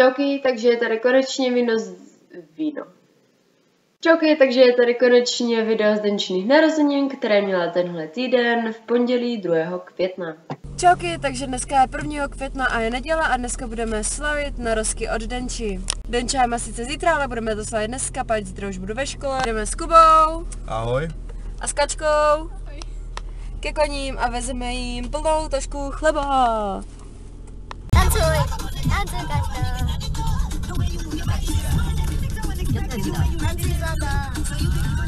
Čauky, takže je tady konečně víno z... víno. Čauky, takže je tady konečně video z denčních narozenin, které měla tenhle týden v pondělí 2. května. Čauky, takže dneska je 1. května a je neděle a dneska budeme slavit narozky od Denči. Denča má sice zítra, ale budeme to slavit dneska, pak zítra už budu ve škole. Jdeme s Kubou. Ahoj. A s Kačkou. Ahoj. Ke koním a vezeme jim plnou tašku chleba. Tancuj, tancuj. Tancuj zlatá.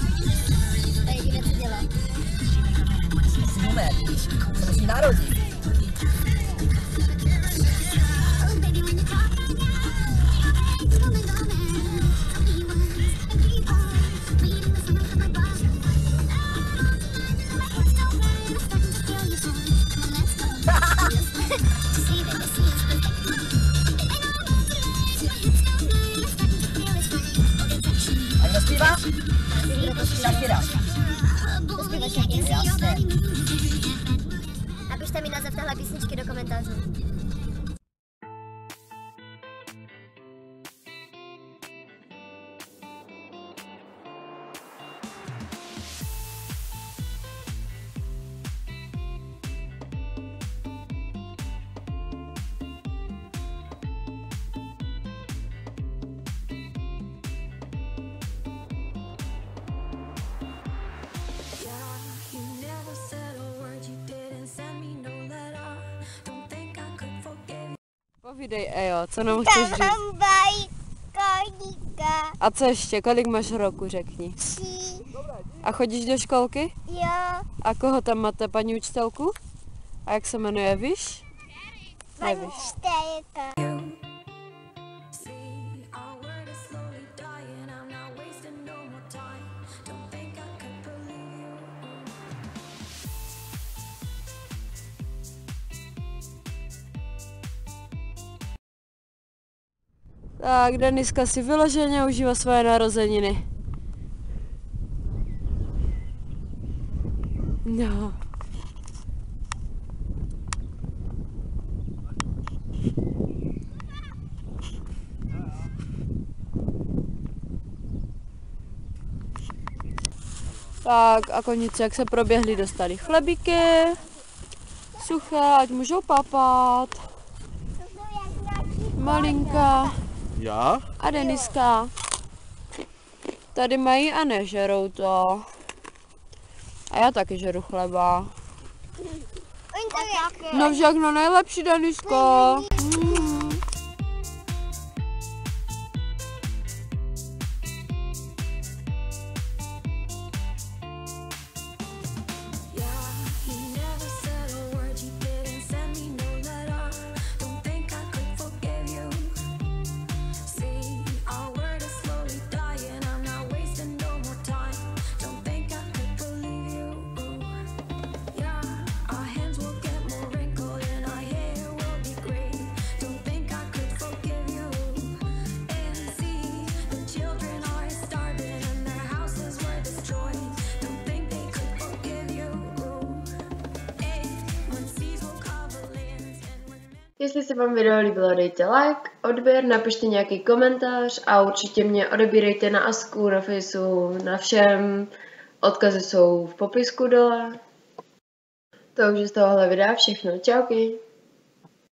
Shakira. Zpíváš jaký Jasně. Napište mi název téhle písničky do komentářů. Povídej, Ejo, co nám chceš říct? bajkoníka. A co ještě, kolik máš roku, řekni. Tří. A chodíš do školky? Jo, A koho tam máte, paní učitelku? A jak se jmenuje, víš? paní Nevíš. Tak, Deniska si vyloženě užívá svoje narozeniny. No. Tak a konice, jak se proběhly, dostali chlebíky, suché, ať můžou papat. Malinka Já? a Deniska. Tady mají a nežerou to. A já taky žeru chleba. To taky. No všechno nejlepší, Denisko. Mm. Jestli se vám video líbilo, dejte like, odběr, napište nějaký komentář a určitě mě odebírejte na Asku, na Faceu, na všem. Odkazy jsou v popisku dole. To už je z tohohle videa všechno. Čauky.